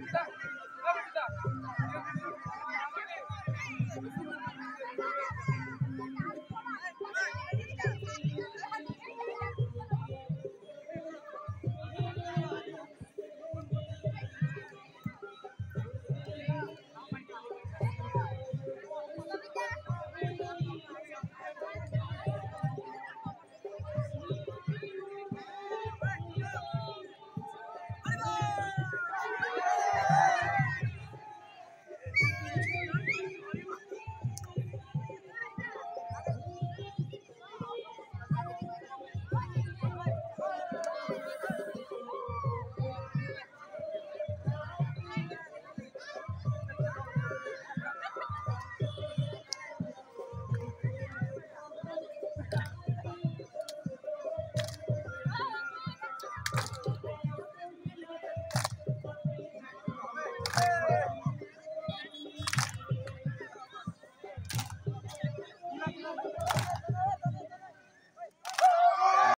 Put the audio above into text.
back.